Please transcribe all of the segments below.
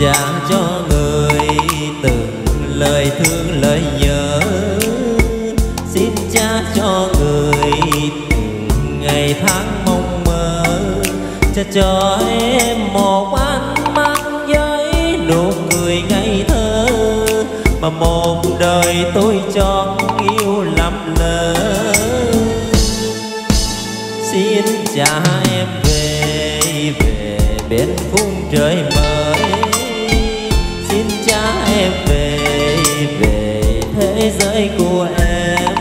cho người từng lời thương lời nhớ. Xin cha cho người từng ngày tháng mong mơ. Cha cho em một ánh mắt với nụ cười ngây thơ. Mà một đời tôi chọn yêu lầm lỡ xin cha em về về bên khung trời mơ em về về thế giới của em.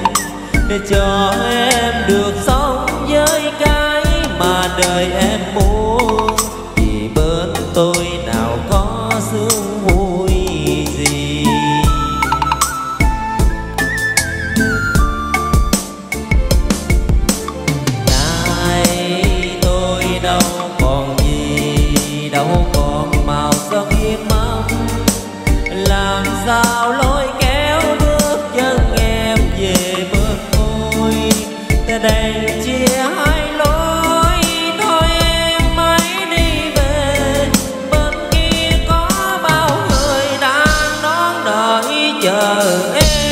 Để cho em được sống với cái mà đời em muốn. Vì bên tôi nào có sương vui gì. Nay tôi đâu còn gì, đâu còn màu sắc im ấm làm sao lối kéo bước chân em về bước tôi từ đây chia hai lối, thôi em hãy đi về. Bên kia có bao người đang đón đợi chờ em.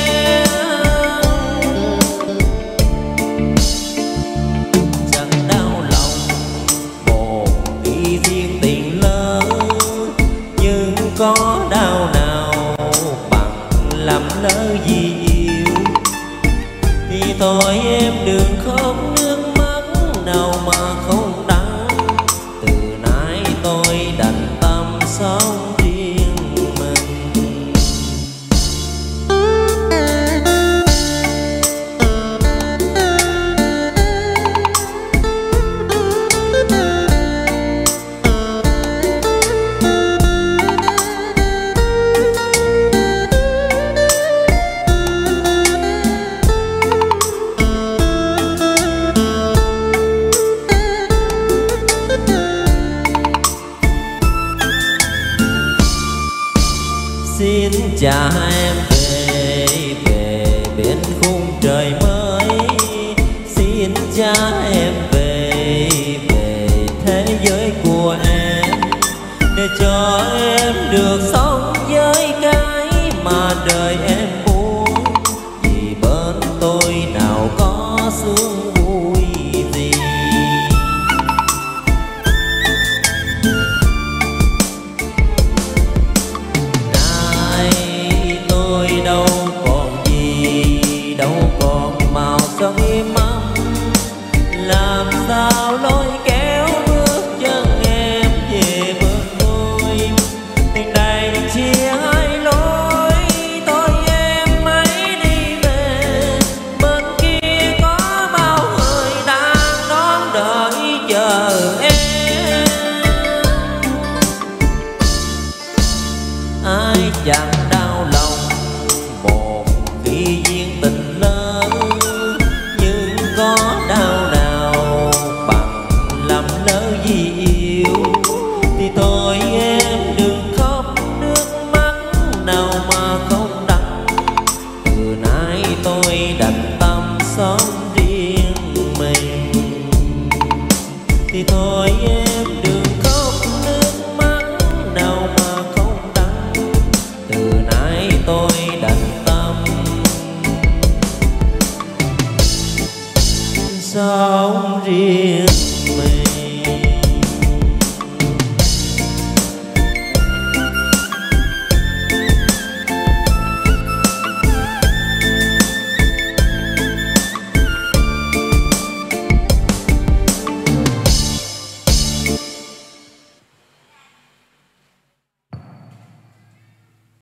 Tội thôi em đừng khóc nữa. Xin cha em về về bên khung trời mới. Xin cha em về về thế giới của em, để cho em được sống chẳng đau lòng. Một khi duyên tình lớn, nhưng có đau nào bằng làm lỡ gì yêu? Thì thôi em đừng khóc, nước mắt nào mà không đắng. Từ nay tôi đành tâm sống riêng mình. Thì thôi em đừng sống riêng?